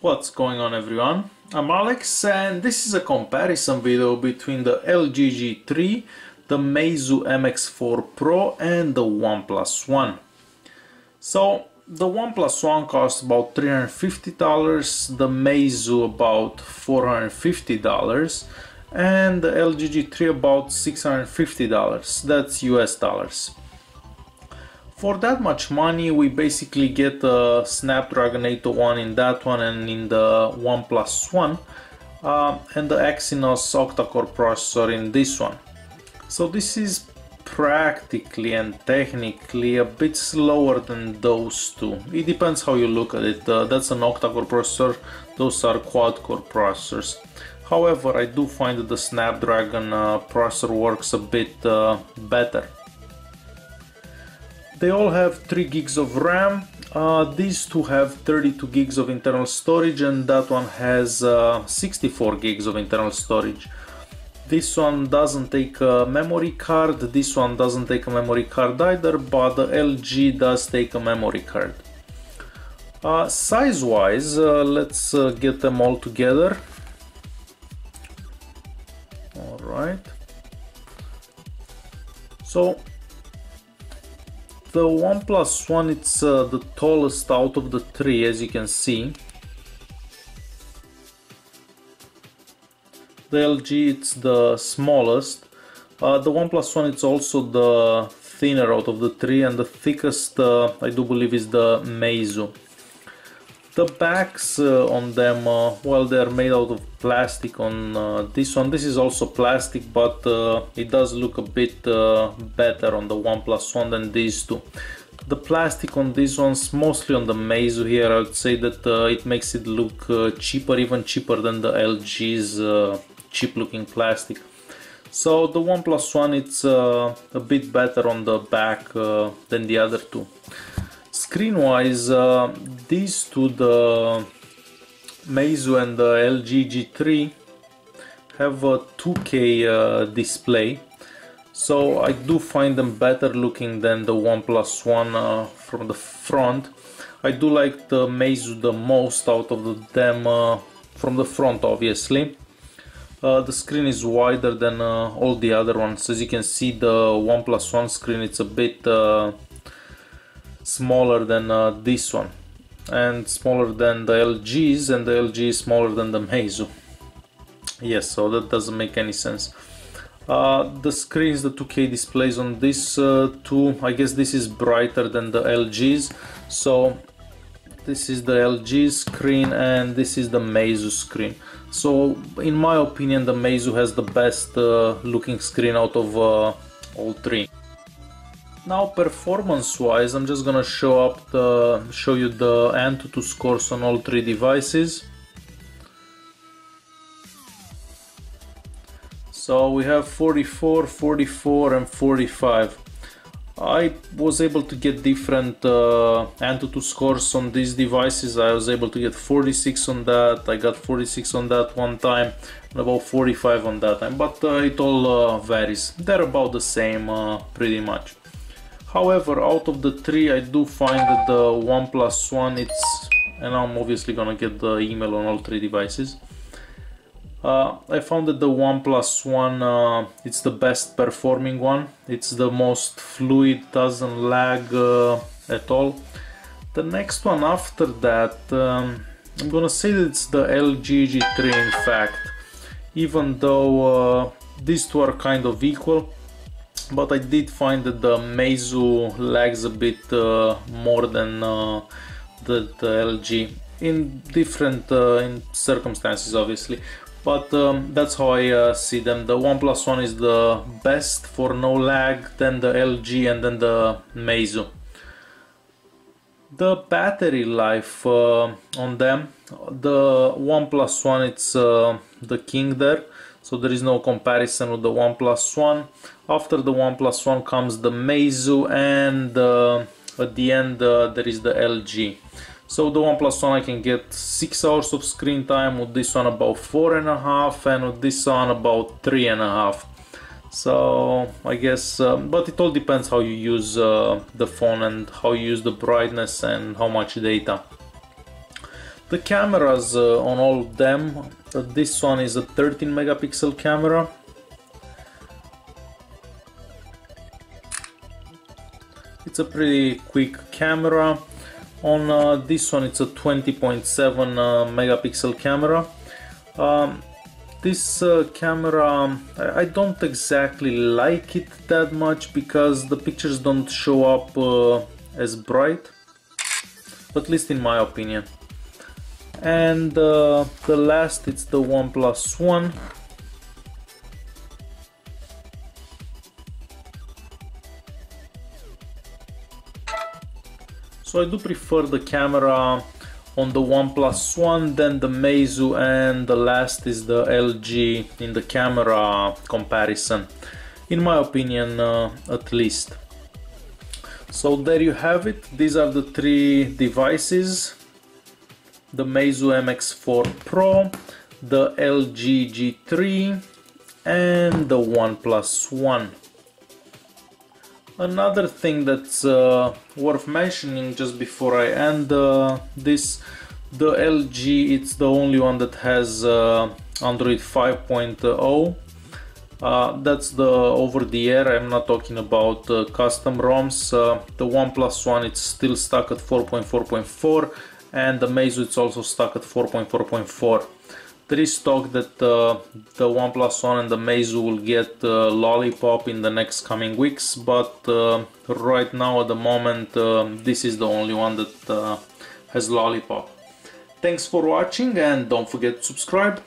What's going on everyone? I'm Alex and this is a comparison video between the LG G3, the Meizu MX4 Pro and the OnePlus One. So the OnePlus One costs about $350, the Meizu about $450 and the LG G3 about $650, that's US dollars. For that much money we basically get a Snapdragon 801 in that one and in the OnePlus One uh, and the Exynos octa-core processor in this one. So this is practically and technically a bit slower than those two. It depends how you look at it. Uh, that's an octa-core processor, those are quad-core processors. However, I do find that the Snapdragon uh, processor works a bit uh, better. They all have 3 gigs of RAM. Uh, these two have 32 gigs of internal storage and that one has uh, 64 gigs of internal storage. This one doesn't take a memory card, this one doesn't take a memory card either, but the LG does take a memory card. Uh, size wise, uh, let's uh, get them all together. Alright. So the OnePlus One it's uh, the tallest out of the three as you can see. The LG it's the smallest. Uh, the OnePlus One it's also the thinner out of the three and the thickest uh, I do believe is the Meizu. The backs uh, on them, uh, well they're made out of plastic on uh, this one. This is also plastic but uh, it does look a bit uh, better on the OnePlus One than these two. The plastic on these ones, mostly on the Meizu here, I would say that uh, it makes it look cheaper, even cheaper than the LG's cheap looking plastic. So the OnePlus One it's a bit better on the back than the other two. Screen wise, uh, these two, the Meizu and the LG G3 have a 2K uh, display. So I do find them better looking than the OnePlus One uh, from the front. I do like the Meizu the most out of the, them uh, from the front obviously. Uh, the screen is wider than uh, all the other ones. As you can see the OnePlus One screen it's a bit uh, smaller than uh, this one. And smaller than the LGs and the LG is smaller than the Meizu. Yes so that doesn't make any sense. Uh, the screens the 2K displays on this uh, two I guess this is brighter than the LGs so this is the LG screen and this is the Meizu screen. So in my opinion the Meizu has the best uh, looking screen out of uh, all three now performance wise I'm just gonna show up the show you the Antutu scores on all three devices. So we have 44 44 and 45 I was able to get different uh, Antutu scores on these devices. I was able to get 46 on that. I got 46 on that one time and about 45 on that time. But uh, it all uh, varies. They're about the same uh, pretty much However, out of the three, I do find that the OnePlus One, it's, and I'm obviously gonna get the email on all three devices. Uh, I found that the OnePlus One, uh, it's the best performing one. It's the most fluid, doesn't lag uh, at all. The next one after that, um, I'm gonna say that it's the LG G3 in fact. Even though uh, these two are kind of equal, but I did find that the Meizu lags a bit uh, more than uh, the, the, LG in different uh, in circumstances obviously. But um, that's how I uh, see them. The OnePlus One is the best for no lag then the LG and then the Meizu. The battery life uh, on them the OnePlus One it's the king there so there is no comparison with the OnePlus One after the OnePlus One comes the Meizu and uh, at the end uh, there is the LG. So the OnePlus One I can get 6 hours of screen time, with this one about 4.5 and, and with this one about 3.5. So I guess, uh, but it all depends how you use uh, the phone and how you use the brightness and how much data. The cameras uh, on all of them, uh, this one is a 13 megapixel camera. It's a pretty quick camera. On uh, this one it's a 20.7 uh, megapixel camera. Um, this uh, camera, I don't exactly like it that much because the pictures don't show up uh, as bright, at least in my opinion and uh, the last it's the OnePlus One. So I do prefer the camera on the OnePlus One than the Meizu and the last is the LG in the camera comparison in my opinion uh, at least. So there you have it. These are the three devices the Meizu MX4 Pro, the LG G3 and the OnePlus One. Another thing that's uh, worth mentioning just before I end uh, this, the LG it's the only one that has uh, Android 5.0 uh, that's the over the air I'm not talking about uh, custom ROMs. Uh, the OnePlus One it's still stuck at 4.4.4 and the Meizu it's also stuck at 4.4.4 there is talk that uh, the OnePlus One and the Meizu will get uh, Lollipop in the next coming weeks. But uh, right now at the moment uh, this is the only one that uh, has Lollipop. Thanks for watching and don't forget to subscribe